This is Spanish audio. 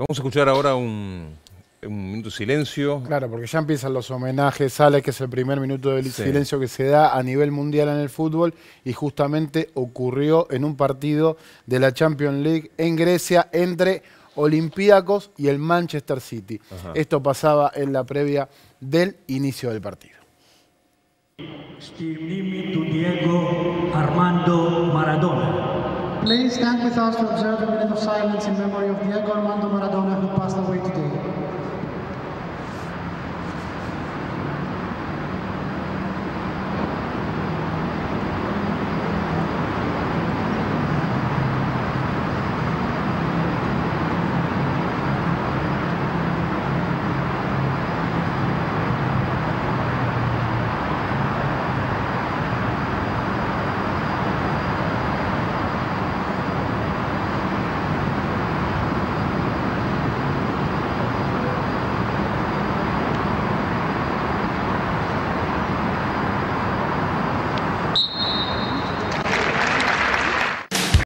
Vamos a escuchar ahora un, un minuto de silencio. Claro, porque ya empiezan los homenajes, sale que es el primer minuto de silencio que se da a nivel mundial en el fútbol y justamente ocurrió en un partido de la Champions League en Grecia entre Olympiacos y el Manchester City. Esto pasaba en la previa del inicio del partido. Diego Armando. Please stand with us to observe a minute of silence in memory of Diego Armando Maradona who passed away today.